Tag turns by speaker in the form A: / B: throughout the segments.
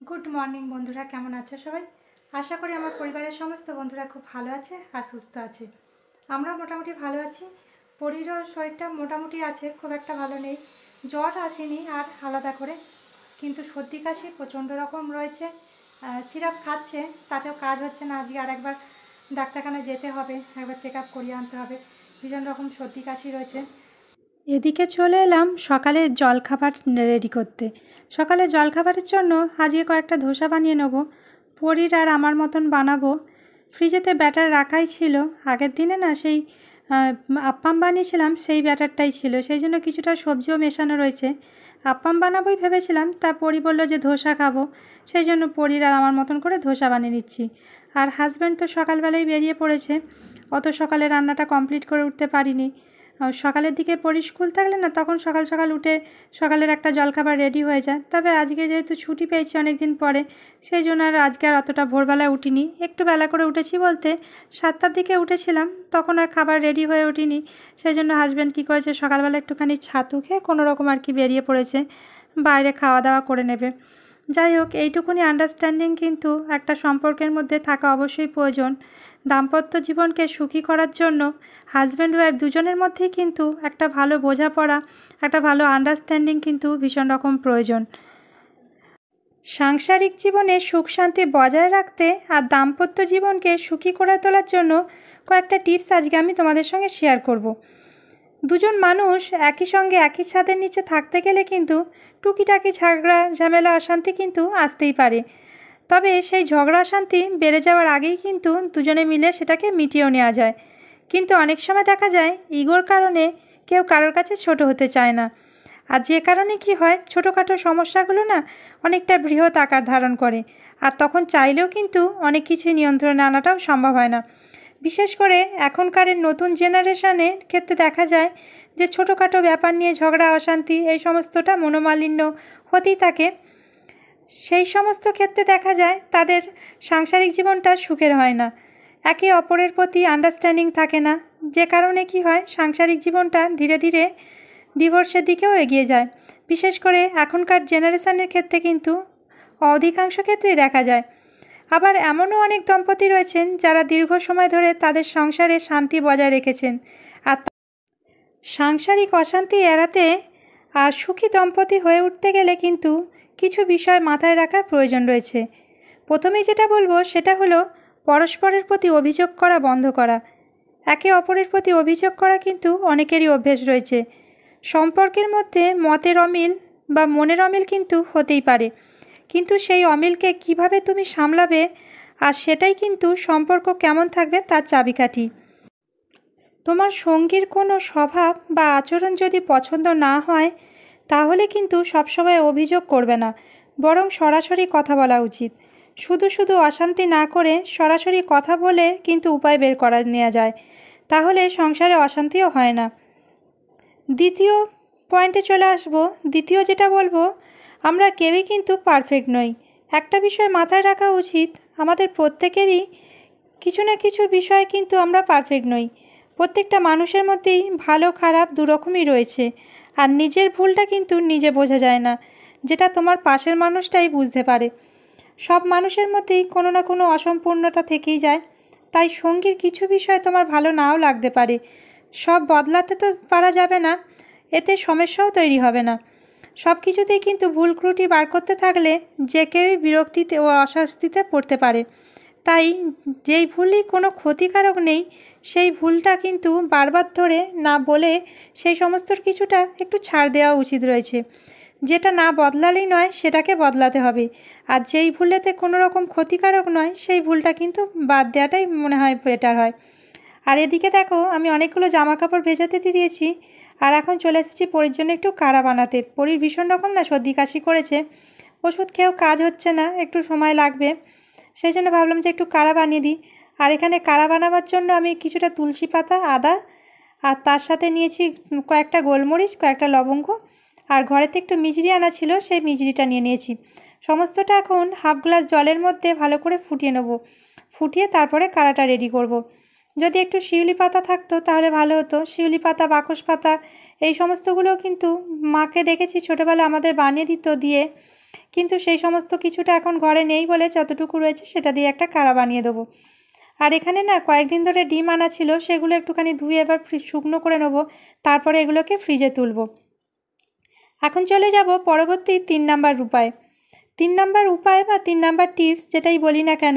A: Good morning বন্ধুরা, কেমন আছো সবাই? আশা করি আমার পরিবারের সমস্ত বন্ধুরা খুব ভালো আছে আর সুস্থ আছে। আমরা মোটামুটি ভালো আছি। পরিরও শরীরটা মোটামুটি আছে, খুব একটা ভালো নেই। জ্বর আসেনি আর আলাদা করে। কিন্তু সর্দি কাশি প্রচণ্ড রকম রয়েছে। সিরাপ খাচ্ছে, তাতেও কাজ হচ্ছে না। আজকে আর একবার ডাক্তারখানায় যেতে হবে, একবার চেক আপ করিয়ে আনতে হবে। ভীষণ রকম সর্দি কাশি রয়েছে। এদিকে চলে এলাম সকালে জলখাবার রেডি করতে। সকালে জলখাবারের জন্য আজকে কয়েকটা ধোসা বানিয়ে নেব পরির আর আমার মতন বানাবো। ফ্রিজেতে ব্যাটার রাখাই ছিল, আগের দিনে না সেই আপ্পাম বানিয়েছিলাম, সেই ব্যাটারটাই ছিল। সেই জন্য কিছুটা সবজিও মেশানো রয়েছে। আপ্পাম বানাবোই ভেবেছিলাম, তা পরি বলল যে ধোসা খাব। সেই জন্য পরির আর আমার মতন করে ধোসা বানিয়ে নিচ্ছি। আর হাজব্যান্ড তো সকালবেলায় বেরিয়ে পড়েছে, অত সকালে রান্নাটা কমপ্লিট করে উঠতে পারিনি। সকালের দিকে পরি স্কুল থাকলে না তখন সকাল সকাল উঠে সকালের একটা জলখাবার রেডি হয়ে যায়। তবে আজকে যেহেতু ছুটি পেয়েছি অনেক দিন পরে, সেই জন্য আর আজকে আর অতটা ভোরবেলায় উঠিনি। একটু বেলা করে উঠেছি বলতে সাতটার দিকে উঠেছিলাম, তখন আর খাবার রেডি হয়ে উঠিনি। সেই জন্য হাজব্যান্ড কী করেছে, সকালবেলা একটুখানি ছাতু খেয়ে কোনো রকম আর কি বেরিয়ে পড়েছে, বাইরে খাওয়া দাওয়া করে নেবে। যাই হোক, এইটুকুনি আন্ডারস্ট্যান্ডিং কিন্তু একটা সম্পর্কের মধ্যে থাকা অবশ্যই প্রয়োজন। দাম্পত্য জীবনকে সুখী করার জন্য হাজব্যান্ড ওয়াইফ দুজনের মধ্যেই কিন্তু একটা ভালো বোঝাপড়া, একটা ভালো আন্ডারস্ট্যান্ডিং কিন্তু ভীষণ রকম প্রয়োজন সাংসারিক জীবনে সুখ শান্তি বজায় রাখতে আর দাম্পত্য জীবনকে সুখী করে তোলার জন্য কয়েকটা টিপস আজকে আমি তোমাদের সঙ্গে শেয়ার করব। দুজন মানুষ একই সঙ্গে একই ছাদের নিচে থাকতে গেলে কিন্তু টুকিটাকি ঝগড়া, ঝামেলা, অশান্তি কিন্তু আসতেই পারে তবে সেই ঝগড়া অশান্তি বেড়ে যাওয়ার আগেই কিন্তু দুজনে মিলে সেটাকে মিটিয়েও নেওয়া যায়। কিন্তু অনেক সময় দেখা যায়, ইগোর কারণে কেউ কারোর কাছে ছোট হতে চায় না। আর যে কারণে কি হয়, ছোটোখাটো সমস্যাগুলো না অনেকটা বৃহৎ আকার ধারণ করে। আর তখন চাইলেও কিন্তু অনেক কিছু নিয়ন্ত্রণে আনাটাও সম্ভব হয় না। বিশেষ করে এখনকারের নতুন জেনারেশনের ক্ষেত্রে দেখা যায় যে ছোটোখাটো ব্যাপার নিয়ে ঝগড়া, অশান্তি এই সমস্তটা মনোমালিন্য হতেই থাকে। সেই সমস্ত ক্ষেত্রে দেখা যায় তাদের সাংসারিক জীবনটা সুখের হয় না। একে অপরের প্রতি আন্ডারস্ট্যান্ডিং থাকে না। যে কারণে কি হয়, সাংসারিক জীবনটা ধীরে ধীরে ডিভোর্সের দিকেও এগিয়ে যায়। বিশেষ করে এখনকার জেনারেশনের ক্ষেত্রে কিন্তু অধিকাংশ ক্ষেত্রেই দেখা যায়। আবার এমনও অনেক দম্পতি রয়েছেন যারা দীর্ঘ সময় ধরে তাদের সংসারে শান্তি বজায় রেখেছেন। আর সাংসারিক অশান্তি এড়াতে আর সুখী দম্পতি হয়ে উঠতে গেলে কিন্তু কিছু বিষয় মাথায় রাখার প্রয়োজন রয়েছে। প্রথমেই যেটা বলব, সেটা হলো পরস্পরের প্রতি অভিযোগ করা বন্ধ করা। একে অপরের প্রতি অভিযোগ করা কিন্তু অনেকেরই অভ্যেস রয়েছে। সম্পর্কের মধ্যে মতের অমিল বা মনের অমিল কিন্তু হতেই পারে। কিন্তু সেই অমিলকে কীভাবে তুমি সামলাবে আর সেটাই কিন্তু সম্পর্ক কেমন থাকবে তার চাবিকাঠি। তোমার সঙ্গীর কোনো স্বভাব বা আচরণ যদি পছন্দ না হয় তাহলে কিন্তু সবসময় অভিযোগ করবে না, বরং সরাসরি কথা বলা উচিত। শুধু শুধু অশান্তি না করে সরাসরি কথা বলে কিন্তু উপায় বের করা নেওয়া যায়, তাহলে সংসারে অশান্তিও হয় না। দ্বিতীয় পয়েন্টে চলে আসব, দ্বিতীয় যেটা বলব, আমরা কেউই কিন্তু পারফেক্ট নই। একটা বিষয় মাথায় রাখা উচিত, আমাদের প্রত্যেকেরই কিছু না কিছু বিষয়ে কিন্তু আমরা পারফেক্ট নই। প্রত্যেকটা মানুষের মধ্যেই ভালো খারাপ দুরকমই রয়েছে। আর নিজের ভুলটা কিন্তু নিজে বোঝা যায় না। যেটা তোমার পাশের মানুষটাই বুঝতে পারে। সব মানুষের মধ্যেই কোনো না কোনো অসম্পূর্ণতা থেকেই যায়। তাই সঙ্গীর কিছু বিষয় তোমার ভালো নাও লাগতে পারে। সব বদলাতে তো পারা যাবে না। এতে সমস্যাও তৈরি হবে না। সব কিছুতেই কিন্তু ভুল ত্রুটি বার করতে থাকলে যে কেউই বিরক্তিতে ও অস্বস্তিতে পড়তে পারে। তাই যেই ভুলই কোনো ক্ষতিকারক নেই সেই ভুলটা কিন্তু বারবার ধরে না বলে সেই সমস্ত কিছুটা একটু ছাড় দেওয়া উচিত রয়েছে। যেটা না বদলালেই নয়, সেটাকে বদলাতে হবে। আর যেই ভুলেতে কোনো রকম ক্ষতিকারক নয়, সেই ভুলটা কিন্তু বাদ দেওয়াটাই মনে হয় বেটার হয়। আর এদিকে দেখো, আমি অনেকগুলো জামা কাপড় ভেজাতে দিয়ে দিয়েছি। আর এখন চলে এসেছি পরির জন্য একটু কাড়া বানাতে। পরির ভীষণ রকম না সর্দি কাশি করেছে। ওষুধ খেয়েও কাজ হচ্ছে না, একটু সময় লাগবে। সেই জন্য ভাবলাম যে একটু কাড়া বানিয়ে দিই। আর এখানে কাড়া বানাবার জন্য আমি কিছুটা তুলসী পাতা, আদা, আর তার সাথে নিয়েছি কয়েকটা গোলমরিচ, কয়েকটা লবঙ্গ। আর ঘরেতে একটু মিজরি আনা ছিল, সেই মিজরিটা নিয়ে নিয়েছি। সমস্তটা এখন হাফ গ্লাস জলের মধ্যে ভালো করে ফুটিয়ে নেব। ফুটিয়ে তারপরে কাড়াটা রেডি করব। যদি একটু শিউলি পাতা থাকতো তাহলে ভালো হতো। শিউলি পাতা, বাকস পাতা, এই সমস্তগুলোও কিন্তু মাকে দেখেছি ছোটোবেলা আমাদের বানিয়ে দিত দিয়ে। কিন্তু সেই সমস্ত কিছুটা এখন ঘরে নেই বলে যতটুকু রয়েছে সেটা দিয়ে একটা কাড়া বানিয়ে দেবো। আর এখানে না কয়েকদিন ধরে ডিম আনা ছিল, সেগুলো একটুখানি ধুয়ে এবার শুকনো করে নেব, তারপরে এগুলোকে ফ্রিজে তুলব। এখন চলে যাব পরবর্তী তিন নাম্বার উপায়। তিন নাম্বার উপায় বা তিন নাম্বার টিপস যেটাই বলি না কেন,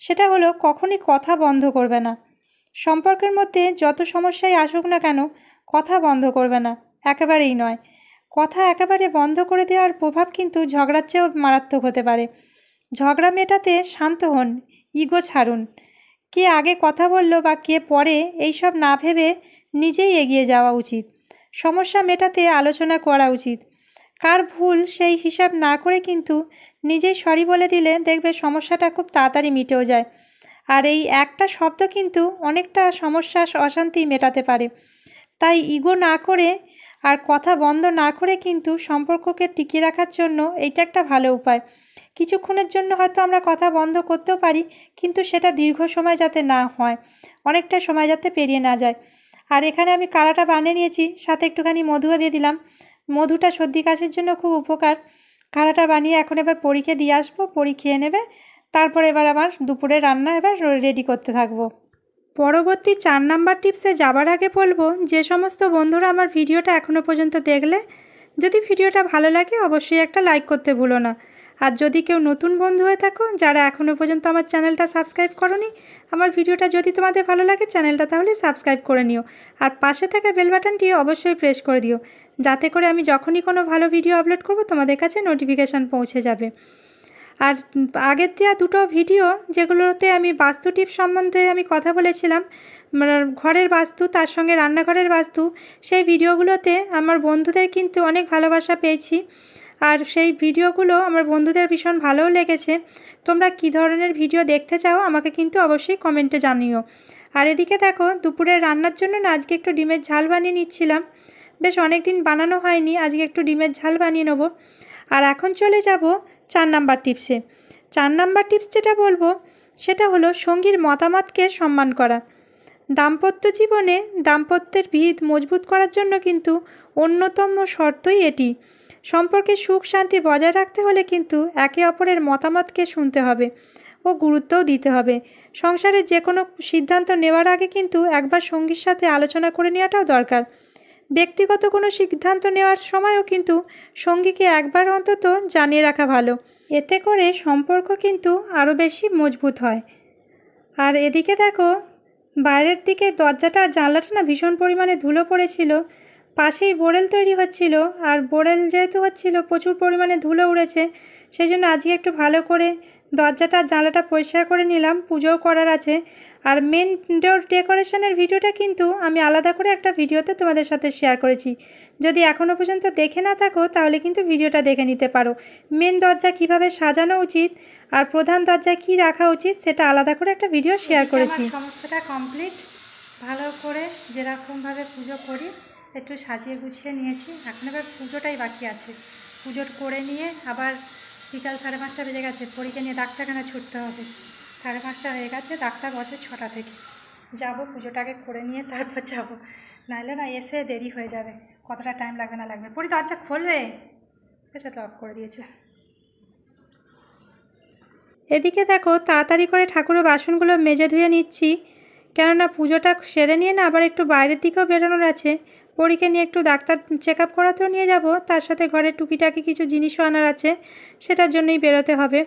A: সেটা হলো কখনই কথা বন্ধ করবে না। সম্পর্কের মধ্যে যত সমস্যাই আসুক না কেন, কথা বন্ধ করবে না, একেবারেই নয়। কথা একেবারে বন্ধ করে দেওয়ার প্রভাব কিন্তু ঝগড়ার চেয়েও মারাত্মক হতে পারে। ঝগড়া মেটাতে শান্ত হন, ইগো ছাড়ুন। কে আগে কথা বলল বা কে পরে, এইসব না ভেবে নিজেই এগিয়ে যাওয়া উচিত। সমস্যা মেটাতে আলোচনা করা উচিত। কার ভুল সেই হিসাব না করে কিন্তু নিজেই সরি বলে দিলে দেখবে সমস্যাটা খুব তাড়াতাড়ি মিটেও যায়। আর এই একটা শব্দ কিন্তু অনেকটা সমস্যা, অশান্তি মেটাতে পারে। তাই ইগো না করে আর কথা বন্ধ না করে কিন্তু সম্পর্ককে টিকিয়ে রাখার জন্য এইটা একটা ভালো উপায়। কিছুক্ষণের জন্য হয়তো আমরা কথা বন্ধ করতেও পারি, কিন্তু সেটা দীর্ঘ সময় যাতে না হয়, অনেকটা সময় যাতে পেরিয়ে না যায়। আর এখানে আমি কাড়াটা বানিয়ে নিয়েছি, সাথে একটুখানি মধুও দিয়ে দিলাম। মধুটা সর্দি কাশির জন্য খুব উপকার। কাড়াটা বানিয়ে এখন এবার পরীকে দিয়ে আসব পরি খেয়ে নেবে, তারপর এবার আমার দুপুরে রান্না এবার রেডি করতে থাকব। পরবর্তী চার নাম্বার টিপসে যাবার আগে বলব, যে সমস্ত বন্ধুরা আমার ভিডিওটা এখনও পর্যন্ত দেখলে, যদি ভিডিওটা ভালো লাগে অবশ্যই একটা লাইক করতে ভুলো না। আর যদি কেউ নতুন বন্ধু হয়ে থাকো, যারা এখনও পর্যন্ত আমার চ্যানেলটা সাবস্ক্রাইব করনি, আমার ভিডিওটা যদি তোমাদের ভালো লাগে চ্যানেলটা তাহলে সাবস্ক্রাইব করে নিও। আর পাশে থাকা বেল বাটনটি অবশ্যই প্রেস করে দিও, যাতে করে আমি যখনই কোনো ভালো ভিডিও আপলোড করব, তোমাদের কাছে নোটিফিকেশান পৌঁছে যাবে। আর আগের দেওয়া দুটো ভিডিও যেগুলোতে আমি বাস্তু টিপ সম্বন্ধে আমি কথা বলেছিলাম ঘরের বাস্তু, তার সঙ্গে রান্নাঘরের বাস্তু, সেই ভিডিওগুলোতে আমার বন্ধুদের কিন্তু অনেক ভালোবাসা পেয়েছি। আর সেই ভিডিওগুলো আমার বন্ধুদের ভীষণ ভালোও লেগেছে। তোমরা কি ধরনের ভিডিও দেখতে চাও আমাকে কিন্তু অবশ্যই কমেন্টে জানিও। আর এদিকে দেখো, দুপুরে রান্নার জন্য না আজকে একটু ডিমের ঝাল বানিয়ে নিচ্ছিলাম। বেশ অনেক দিন বানানো হয়নি, আজকে একটু ডিমের ঝাল বানিয়ে নেব। আর এখন চলে যাব চার নাম্বার টিপসে। চার নাম্বার টিপস যেটা বলব, সেটা হলো সঙ্গীর মতামতকে সম্মান করা। দাম্পত্য জীবনে দাম্পত্যের ভিত মজবুত করার জন্য কিন্তু অন্যতম শর্তই এটি। সম্পর্কে সুখ শান্তি বজায় রাখতে হলে কিন্তু একে অপরের মতামতকে শুনতে হবে ও গুরুত্বও দিতে হবে। সংসারে যে কোনো সিদ্ধান্ত নেওয়ার আগে কিন্তু একবার সঙ্গীর সাথে আলোচনা করে নেওয়াটাও দরকার। ব্যক্তিগত কোনো সিদ্ধান্ত নেওয়ার সময়ও কিন্তু সঙ্গীকে একবার অন্তত জানিয়ে রাখা ভালো। এতে করে সম্পর্ক কিন্তু আরও বেশি মজবুত হয়। আর এদিকে দেখো, বাইরের দিকে দরজাটা, জানলাটা না ভীষণ পরিমাণে ধুলো পড়েছিল। পাশেই বোরেল তৈরি হচ্ছিল আর বোরেল যেহেতু হচ্ছিল, প্রচুর পরিমাণে ধুলো উড়েছে। সেই জন্য আজকে একটু ভালো করে দরজাটা জানলাটা পরিষ্কার করে নিলাম পুজোও করার আছে। আর মেন ডোর ডেকোরেশনের ভিডিওটা কিন্তু আমি আলাদা করে একটা ভিডিওতে তোমাদের সাথে শেয়ার করেছি। যদি এখনও পর্যন্ত দেখে না থাকো তাহলে কিন্তু ভিডিওটা দেখে নিতে পারো। মেন দরজা কীভাবে সাজানো উচিত আর প্রধান দরজায় কি রাখা উচিত সেটা আলাদা করে একটা ভিডিও শেয়ার করেছি। সমস্তটা কমপ্লিট ভালো করে যেরকমভাবে পুজো করি একটু সাজিয়ে গুছিয়ে নিয়েছি। এখন এবার পুজোটাই বাকি আছে। পুজোর করে নিয়ে আবার বিকাল সাড়ে পাঁচটা বেজে গেছে পরীক্ষা নিয়ে ডাক্তারখানা ছুটতে হবে। সাড়ে পাঁচটা হয়ে গেছে, ডাক্তার বসে ছটা থেকে। যাব, পুজোটাকে করে নিয়ে তারপর যাব। নাহলে না এসে দেরি হয়ে যাবে, কতটা টাইম লাগবে না লাগবে। পরি দরজা খোল রে। এসে তো অফ করে দিয়েছে। এদিকে দেখো, তাড়াতাড়ি করে ঠাকুরের বাসনগুলো মেজে ধুয়ে নিচ্ছি। কেননা পুজোটা সেরে নিয়ে না আবার একটু বাইরের দিকেও বেরোনোর আছে। পরীকে নিয়ে একটু ডাক্তার চেক আপ করাতেও নিয়ে যাব। তার সাথে ঘরে টুকিটাকি কিছু জিনিসও আনার আছে, সেটার জন্যই বেরোতে হবে।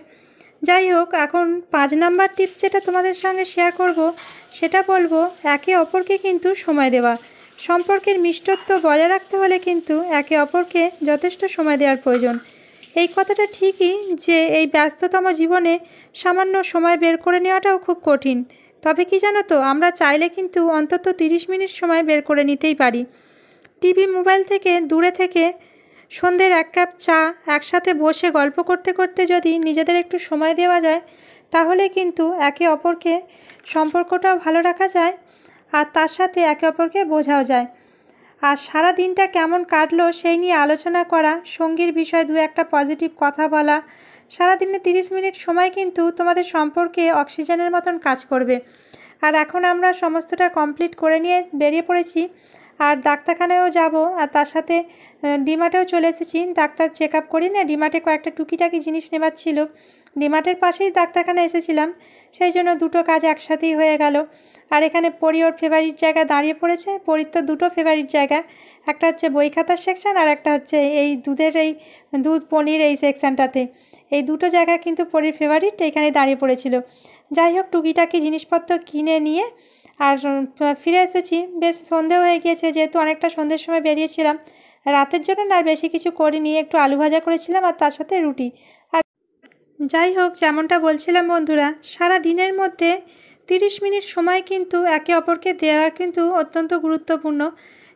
A: যাই হোক, এখন পাঁচ নাম্বার টিপস যেটা তোমাদের সঙ্গে শেয়ার করব, সেটা বলব, একে অপরকে কিন্তু সময় দেওয়া। সম্পর্কের মিষ্টত্ব বজায় রাখতে হলে কিন্তু একে অপরকে যথেষ্ট সময় দেওয়ার প্রয়োজন। এই কথাটা ঠিকই যে এই ব্যস্ততম জীবনে সামান্য সময় বের করে নেওয়াটাও খুব কঠিন। তবে কি জানো তো, আমরা চাইলে কিন্তু অন্তত তিরিশ মিনিট সময় বের করে নিতেই পারি। টিভি মোবাইল থেকে দূরে থেকে সন্ধ্যের এক কাপ চা একসাথে বসে গল্প করতে করতে যদি নিজেদের একটু সময় দেওয়া যায়, তাহলে কিন্তু একে অপরকে সম্পর্কটাও ভালো রাখা যায় আর তার সাথে একে অপরকে বোঝাও যায়। আর সারা দিনটা কেমন কাটলো সেই নিয়ে আলোচনা করা, সঙ্গীর বিষয়ে দু একটা পজিটিভ কথা বলা সারাদিনে তিরিশ মিনিট সময় কিন্তু তোমাদের সম্পর্কে অক্সিজেনের মতন কাজ করবে। আর এখন আমরা সমস্তটা কমপ্লিট করে নিয়ে বেরিয়ে পড়েছি। আর ডাক্তারখানায়ও যাব। আর তার সাথে ডিমার্টেও চলে এসেছি। ডাক্তার চেক আপ করি না ডিমার্টে কয়েকটা টুকিটাকি জিনিস নেবার ছিল। ডিমার্টের পাশেই ডাক্তারখানা এসেছিলাম। সেই জন্য দুটো কাজ একসাথেই হয়ে গেল। আর এখানে পরি ওর ফেভারিট জায়গা দাঁড়িয়ে পড়েছে। পরির তো দুটো ফেভারিট জায়গা। একটা হচ্ছে বই খাতার সেকশান আর একটা হচ্ছে এই দুধের এই, দুধ পনির এই সেকশানটাতে এই দুটো জায়গা কিন্তু পরির ফেভারিট এখানে দাঁড়িয়ে পড়েছিল। যাই হোক, টুকিটাকি জিনিসপত্র কিনে নিয়ে আর ফিরে এসেছি। বেশ সন্ধেও হয়ে গিয়েছে, যেহেতু অনেকটা সন্ধ্যের সময় বেরিয়েছিলাম। রাতের জন্য না আর বেশি কিছু করিনি, একটু আলু ভাজা করেছিলাম আর তার সাথে রুটি। আর যাই হোক, যেমনটা বলছিলাম বন্ধুরা, সারা দিনের মধ্যে তিরিশ মিনিট সময় কিন্তু একে অপরকে দেওয়ার কিন্তু অত্যন্ত গুরুত্বপূর্ণ।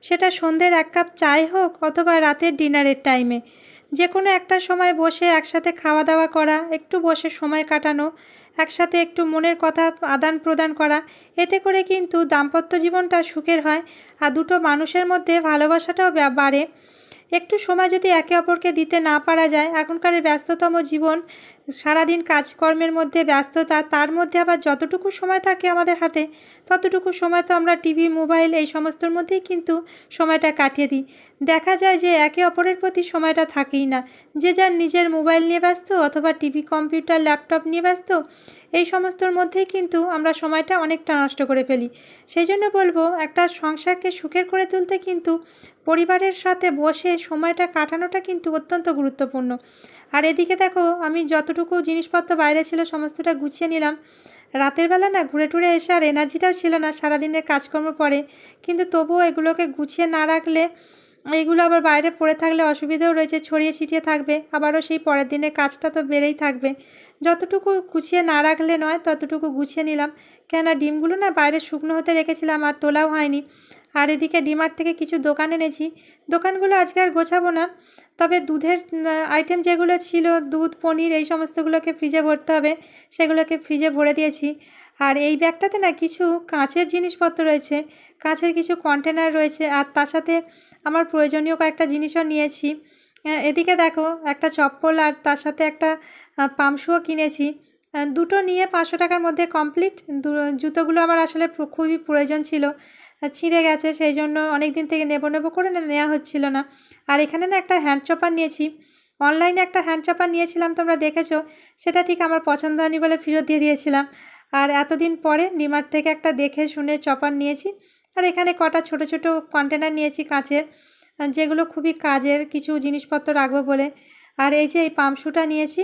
A: সেটা সন্ধ্যের এক কাপ চাই হোক অথবা রাতের ডিনারের টাইমে। যে কোনো একটা সময় বসে একসাথে খাওয়া দাওয়া করা, একটু বসে সময় কাটানো, একসাথে একটু মনের কথা আদান প্রদান করা, এতে করে কিন্তু দাম্পত্য জীবনটা সুখের হয় আর দুটো মানুষের মধ্যে ভালোবাসাটাও বাড়ে। একটু সময় যদি একে অপরকে দিতে না পারা যায়, এখনকার ব্যস্ততম জীবন সারাদিন কাজকর্মের মধ্যে ব্যস্ততা, তার মধ্যে আবার যতটুকু সময় থাকে আমাদের হাতে, ততটুকু সময় তো আমরা টিভি, মোবাইল এই সমস্তর মধ্যেই কিন্তু সময়টা কাটিয়ে দিই। দেখা যায় যে একে অপরের প্রতি সময়টা থাকেই না। যে যার নিজের মোবাইল নিয়ে ব্যস্ত অথবা টিভি, কম্পিউটার, ল্যাপটপ নিয়ে ব্যস্ত, এই সমস্তর মধ্যেই কিন্তু আমরা সময়টা অনেকটা নষ্ট করে ফেলি। সেই জন্য বলব, একটা সংসারকে সুখের করে তুলতে কিন্তু পরিবারের সাথে বসে সময়টা কাটানোটা কিন্তু অত্যন্ত গুরুত্বপূর্ণ। আর এদিকে দেখো, আমি যতটুকু জিনিসপত্র বাইরে ছিল সমস্তটা গুছিয়ে নিলাম। রাতের বেলা না ঘুরে টুরে এসে আর এনার্জিটাও ছিল না, সারাদিনের কাজকর্ম পরে। কিন্তু তবুও এগুলোকে গুছিয়ে না রাখলে এইগুলো আবার বাইরে পড়ে থাকলে অসুবিধেও রয়েছে, ছড়িয়ে ছিটিয়ে থাকবে। আবারও সেই পরের দিনের কাজটা তো বেড়েই থাকবে। যতটুকু গুছিয়ে না রাখলে নয়, ততটুকু গুছিয়ে নিলাম। কেননা ডিমগুলো না বাইরে শুকনো হতে রেখেছিলাম আর তোলাও হয়নি। আর এদিকে ডিমার্ট থেকে কিছু দোকান এনেছি। দোকানগুলো আজকে আর গোছাবো না। তবে দুধের আইটেম যেগুলো ছিল, দুধ, পনির, এই সমস্তগুলোকে ফ্রিজে ভরতে হবে। সেগুলোকে ফ্রিজে ভরে দিয়েছি। আর এই ব্যাগটাতে না কিছু কাঁচের জিনিসপত্র রয়েছে। কাঁচের কিছু কন্টেনার রয়েছে। আর তার সাথে আমার প্রয়োজনীয় কয়েকটা জিনিসও নিয়েছি। এদিকে দেখো, একটা চপ্পল আর তার সাথে একটা পামশুও কিনেছি। দুটো নিয়ে পাঁচশো টাকার মধ্যে কমপ্লিট জুতোগুলো আমার আসলে খুবই প্রয়োজন ছিল। ছিঁড়ে গেছে, সেই জন্য অনেক দিন থেকে নেব নেব করে নেওয়া হচ্ছিল না। আর এখানে না একটা হ্যান্ড চপার নিয়েছি। অনলাইনে একটা হ্যান্ড চপার নিয়েছিলাম, তোমরা দেখেছ। সেটা ঠিক আমার পছন্দ হয়নি বলে ফেরত দিয়ে দিয়েছিলাম। আর এতদিন পরে ডিমার্ট থেকে একটা দেখে শুনে চপার নিয়েছি। আর এখানে কটা ছোট ছোট কন্টেনার নিয়েছি কাঁচের। যেগুলো খুবই কাজের কিছু জিনিসপত্র রাখব বলে। আর এই যে এই পামশুটা নিয়েছি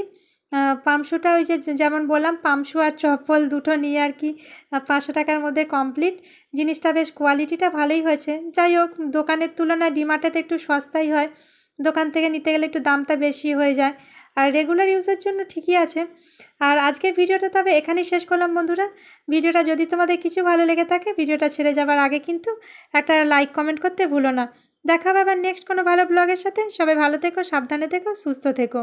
A: পামশুটা ওই যে যেমন বললাম পামশু আর চপ্পল দুটো নিয়ে আর কি পাঁচশো টাকার মধ্যে কমপ্লিট। জিনিসটা বেশ কোয়ালিটিটা ভালোই হয়েছে। যাই হোক, দোকানের তুলনায় ডিমার্টেতে একটু সস্তাই হয়। দোকান থেকে নিতে গেলে একটু দামটা বেশি হয়ে যায়। আর রেগুলার ইউজের জন্য ঠিকই আছে। আর আজকের ভিডিওটা তবে এখানেই শেষ করলাম বন্ধুরা। ভিডিওটা যদি তোমাদের কিছু ভালো লেগে থাকে, ভিডিওটা ছেড়ে যাবার আগে কিন্তু একটা লাইক, কমেন্ট করতে ভুলো না। দেখা হবে আবার নেক্সট কোনো ভালো ব্লগের সাথে। সবাই ভালো থেকো, সাবধানে থেকো, সুস্থ থেকো।